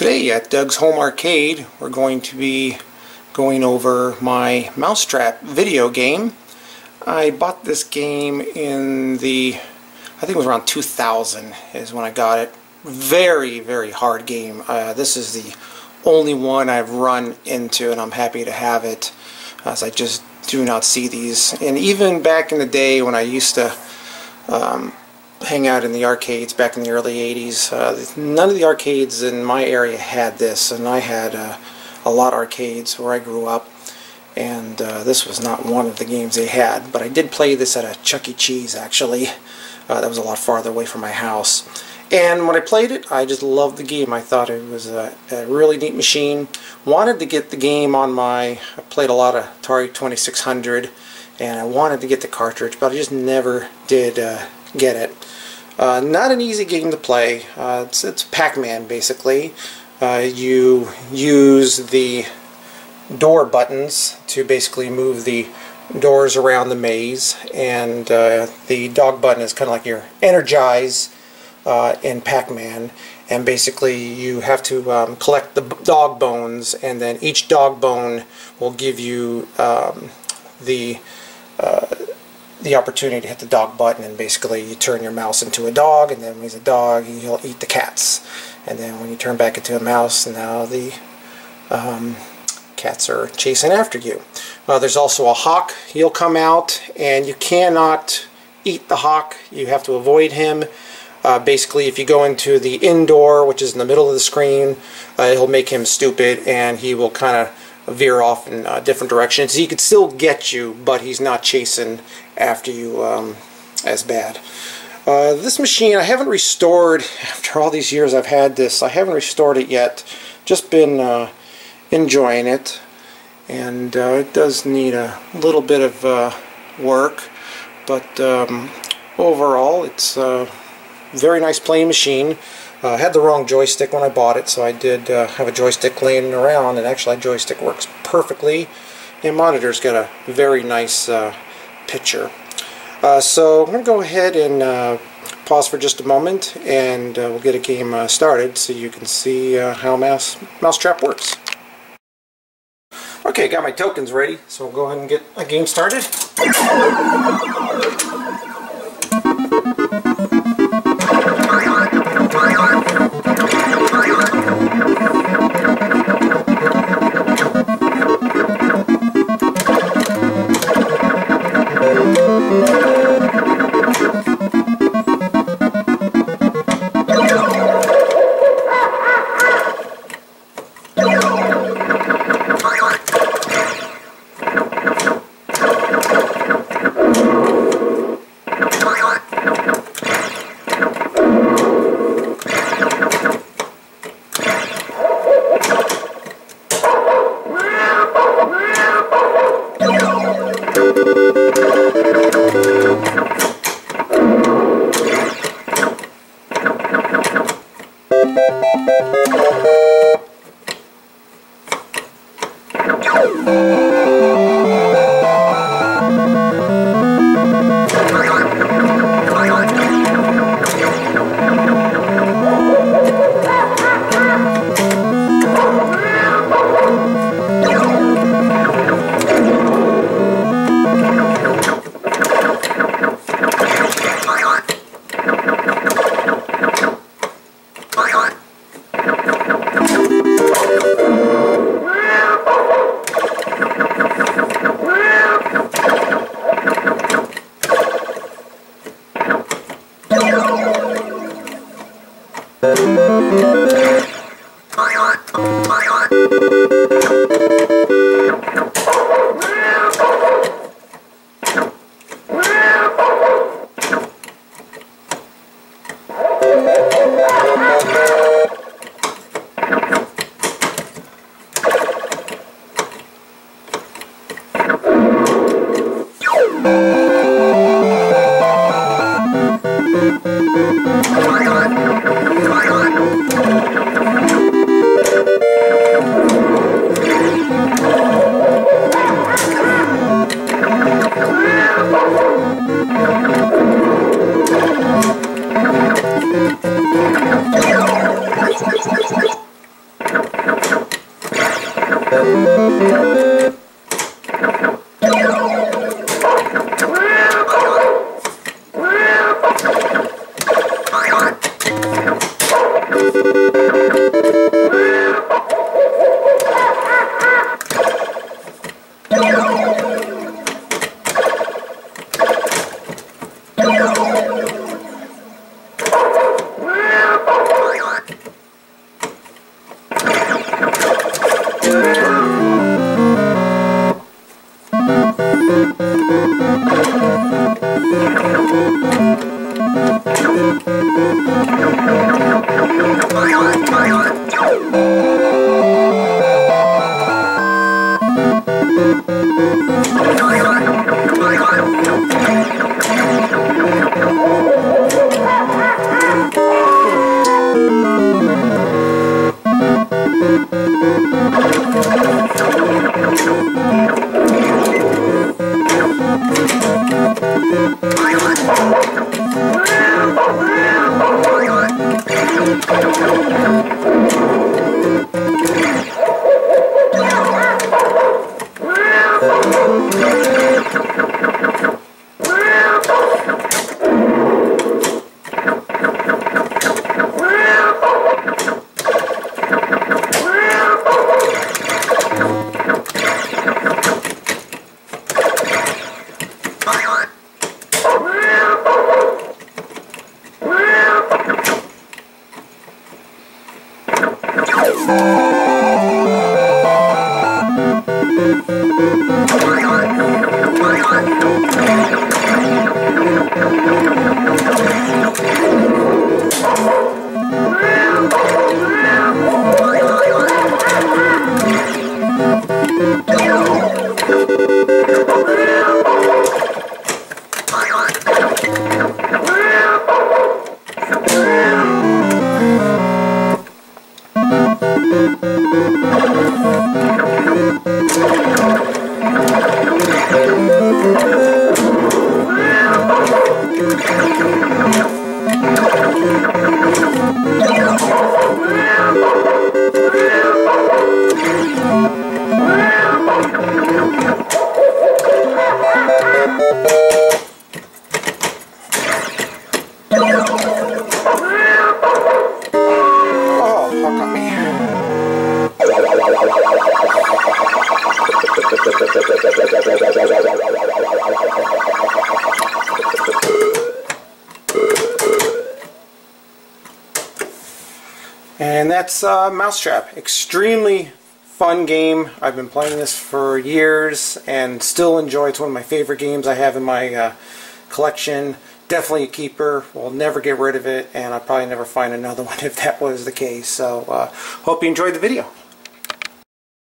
Today at Doug's Home Arcade we're going to be going over my Mousetrap video game. I bought this game in the, I think it was around 2000 is when I got it. Very, very hard game. Uh, this is the only one I've run into and I'm happy to have it as I just do not see these. And even back in the day when I used to um, hang out in the arcades back in the early 80s. Uh, none of the arcades in my area had this, and I had uh, a lot of arcades where I grew up, and uh, this was not one of the games they had. But I did play this at a Chuck E. Cheese, actually. Uh, that was a lot farther away from my house. And when I played it, I just loved the game. I thought it was a, a really neat machine. Wanted to get the game on my, I played a lot of Atari 2600, and I wanted to get the cartridge, but I just never did uh, get it. Uh, not an easy game to play. Uh, it's, it's Pac-Man basically. Uh, you use the door buttons to basically move the doors around the maze and uh, the dog button is kind of like your energize uh, in Pac-Man and basically you have to um, collect the dog bones and then each dog bone will give you um, the uh, the opportunity to hit the dog button and basically you turn your mouse into a dog and then when he's a dog he'll eat the cats and then when you turn back into a mouse now the um, cats are chasing after you. Uh, there's also a hawk. He'll come out and you cannot eat the hawk. You have to avoid him. Uh, basically, if you go into the indoor, which is in the middle of the screen, uh, it'll make him stupid and he will kind of veer off in uh, different directions. He could still get you, but he's not chasing after you um, as bad. Uh, this machine, I haven't restored, after all these years I've had this, I haven't restored it yet. Just been uh, enjoying it. And uh, it does need a little bit of uh, work. But um, overall, it's a very nice playing machine. Uh, I had the wrong joystick when I bought it, so I did uh, have a joystick laying around, and actually that joystick works perfectly. And monitor's got a very nice uh, picture. Uh, so I'm going to go ahead and uh, pause for just a moment, and uh, we'll get a game started so you can see how Mouse Mousetrap works. Okay, got my tokens ready, so we'll go ahead and get a game started. Música Oh, And that's uh, Mousetrap. Extremely fun game. I've been playing this for years and still enjoy. It's one of my favorite games I have in my uh, collection. Definitely a keeper. Will never get rid of it, and I'll probably never find another one if that was the case. So, uh, hope you enjoyed the video.